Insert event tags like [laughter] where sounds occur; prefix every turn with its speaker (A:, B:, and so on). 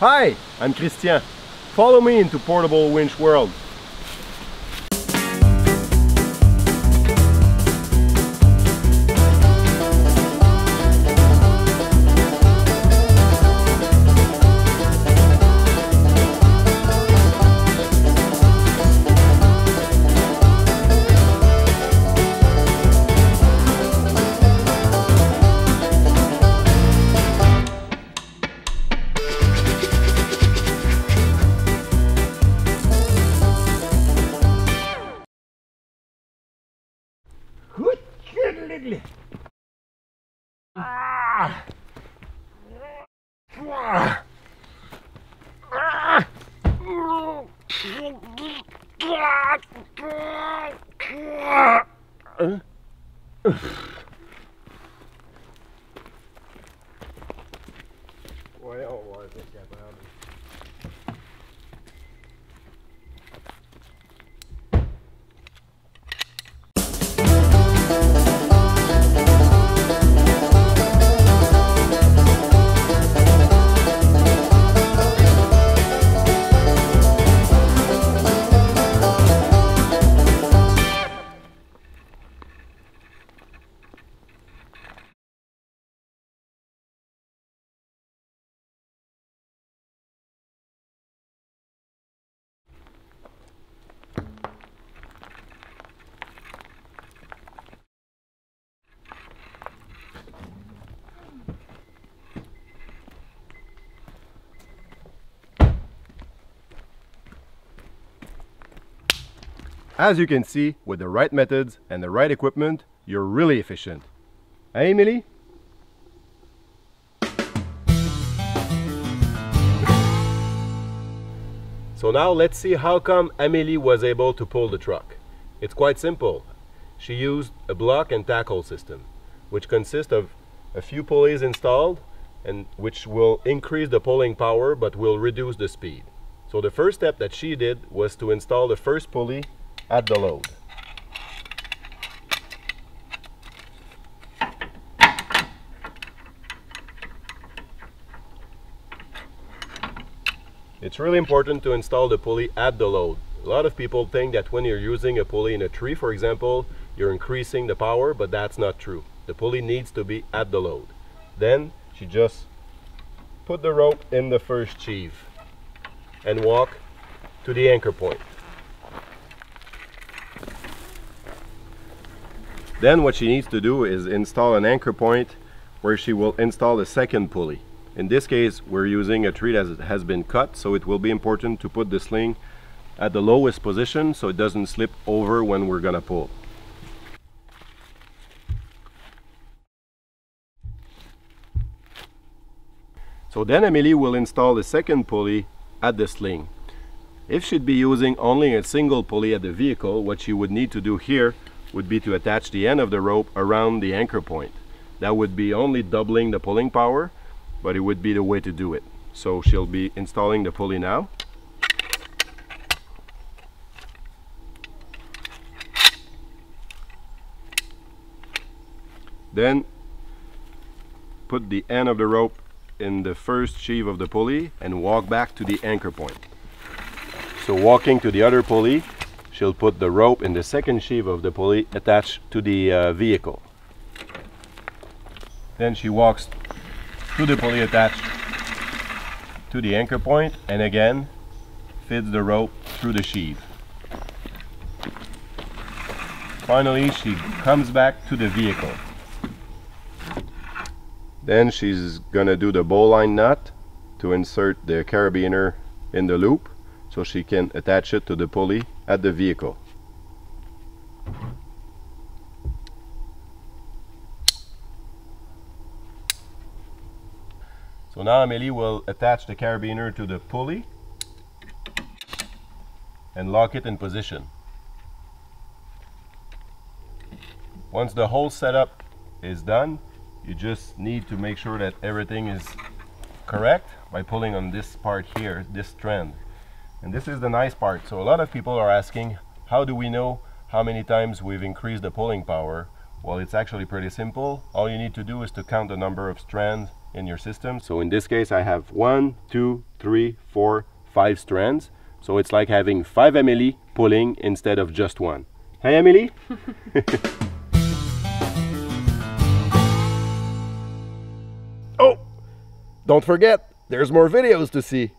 A: Hi, I'm Christian. Follow me into Portable Winch World. Voyons voir si c'est capable. As you can see, with the right methods and the right equipment, you're really efficient. Hey, Emily? So now let's see how come Amélie was able to pull the truck. It's quite simple. She used a block and tackle system, which consists of a few pulleys installed and which will increase the pulling power but will reduce the speed. So the first step that she did was to install the first pulley at the load. It's really important to install the pulley at the load. A lot of people think that when you're using a pulley in a tree, for example, you're increasing the power, but that's not true. The pulley needs to be at the load. Then she just put the rope in the first sheave and walk to the anchor point. Then what she needs to do is install an anchor point where she will install the second pulley. In this case, we're using a tree that has been cut, so it will be important to put the sling at the lowest position so it doesn't slip over when we're gonna pull. So then Emily will install the second pulley at the sling. If she'd be using only a single pulley at the vehicle, what she would need to do here would be to attach the end of the rope around the anchor point. That would be only doubling the pulling power, but it would be the way to do it. So she'll be installing the pulley now. Then put the end of the rope in the first sheave of the pulley and walk back to the anchor point. So walking to the other pulley, she'll put the rope in the second sheave of the pulley attached to the uh, vehicle. Then she walks to the pulley attached to the anchor point and again fits the rope through the sheave. Finally, she comes back to the vehicle. Then she's gonna do the bowline nut to insert the carabiner in the loop so she can attach it to the pulley at the vehicle. So now Amélie will attach the carabiner to the pulley and lock it in position. Once the whole setup is done, you just need to make sure that everything is correct by pulling on this part here, this strand. And this is the nice part. So a lot of people are asking, how do we know how many times we've increased the pulling power? Well, it's actually pretty simple. All you need to do is to count the number of strands in your system. So in this case, I have one, two, three, four, five strands. So it's like having five Emily pulling instead of just one. Hey, Emily. [laughs] oh, don't forget, there's more videos to see.